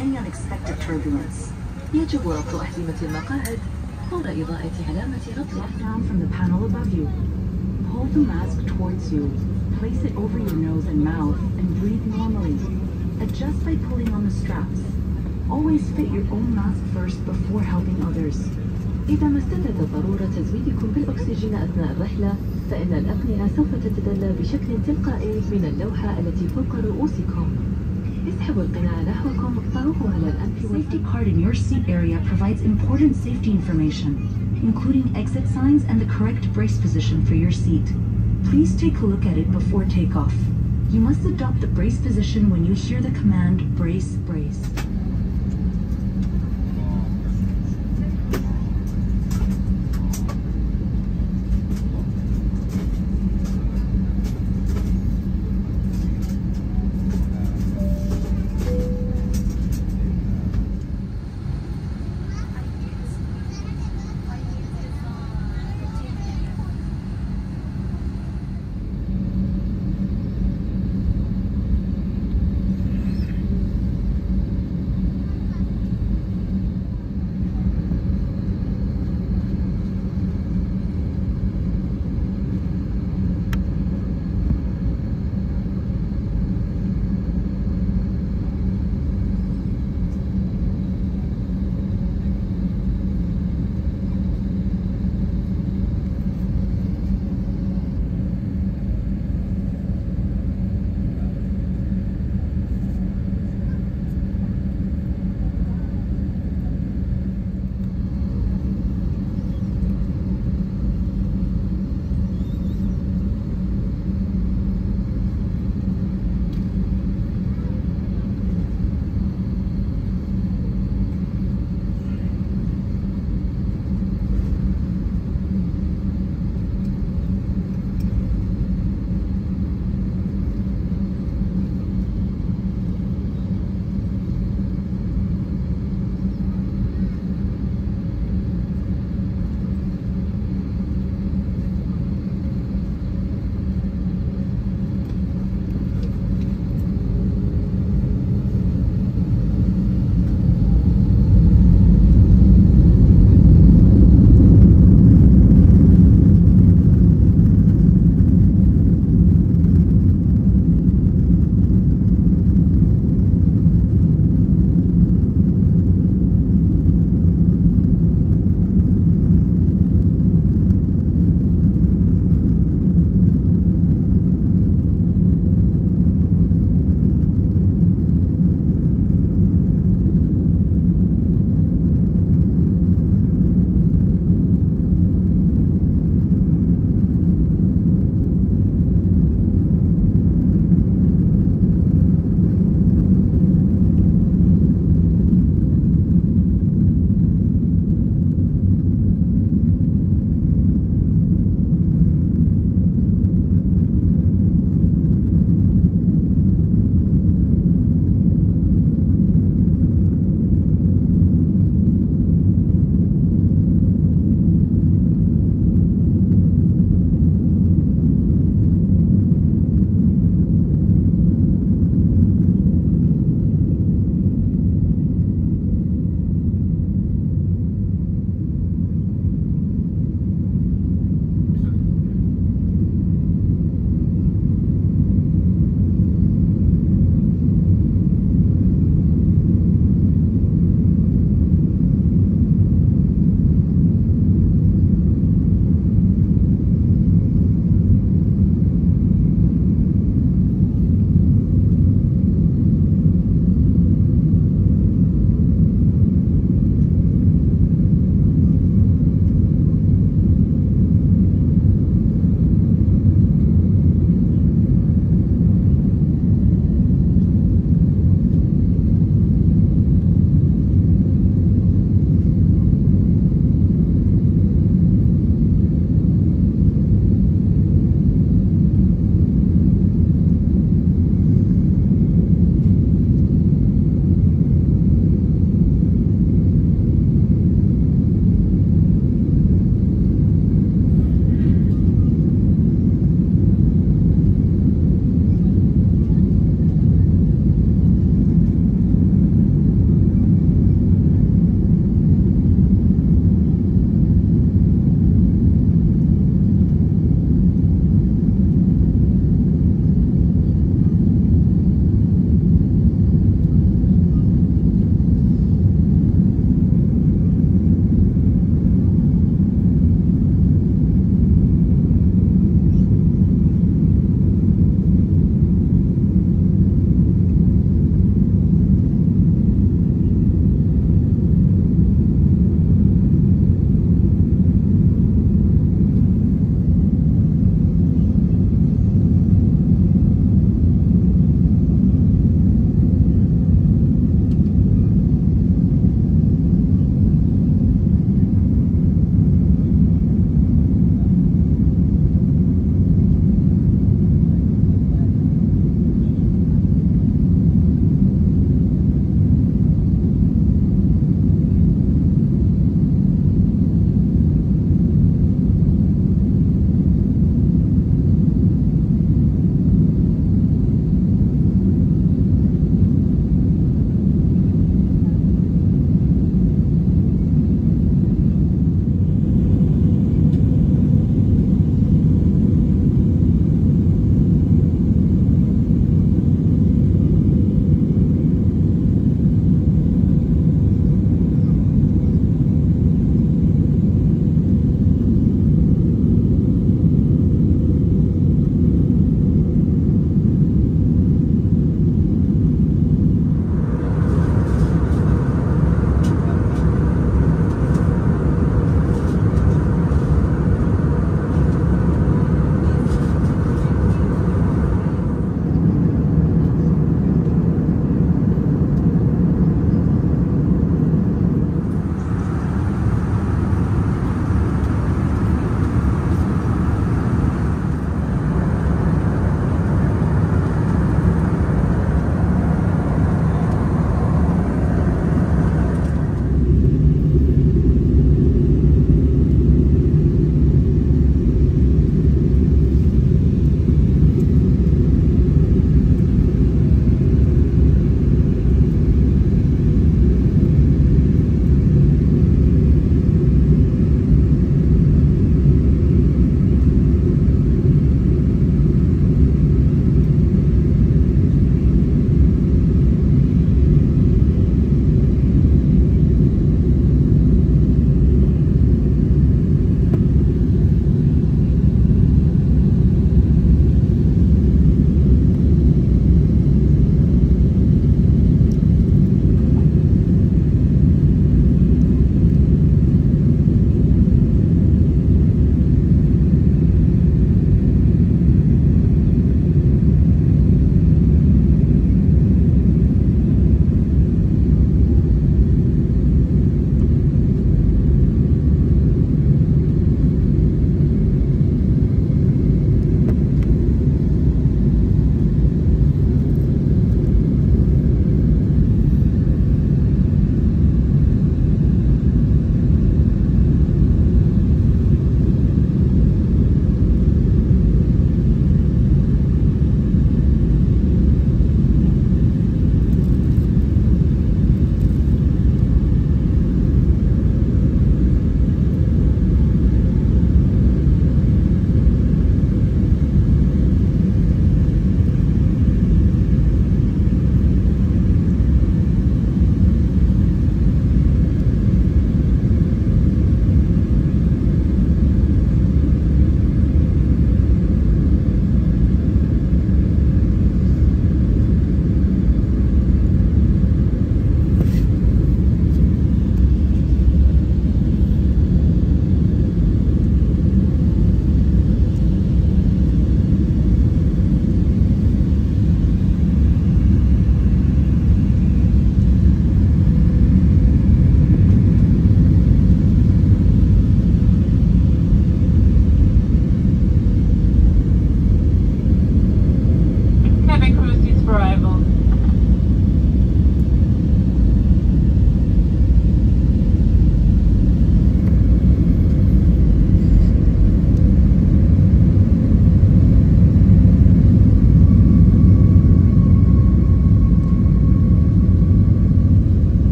any unexpected turbulence. يجب ربط أحزمة المقاعد فور إضاءة علامة ربطها Drop down from the panel above you. Pull the mask towards you. Place it over your nose and mouth and breathe normally. Adjust by pulling on the straps. Always fit your own mask first before helping others. إذا ما استدت ضرورة تزويدكم بالأكسجين أثناء الرحلة فإن الأقنعة سوف تتدلى بشكل تلقائي من اللوحة التي فوق رؤوسكم Safety card in your seat area provides important safety information, including exit signs and the correct brace position for your seat. Please take a look at it before takeoff. You must adopt the brace position when you hear the command brace, brace.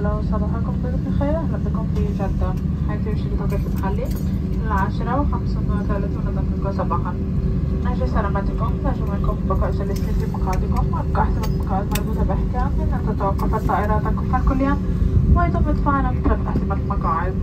فلو صباحكم بكل خير أهلا بكم في جدة. حيث يشير توقيت المحلي العاشرة وخمسة وثلاثون دقيقة صباحا. نجي سلامتكم نجمعكم بقاء جلسة في مقعدكم. وكأحسب المقاعد مربوطة باحتياط لأن تتوقف الطائرات كل يوم ويتم إدفاع نفس أحسن المقاعد